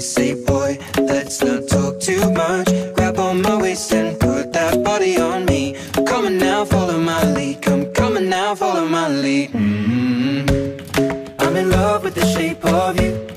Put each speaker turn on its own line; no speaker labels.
say, boy, let's not talk too much. Grab on my waist and put that body on me. I'm coming now, follow my lead. Come coming now, follow my lead. Mm -hmm. I'm in love with the shape of you.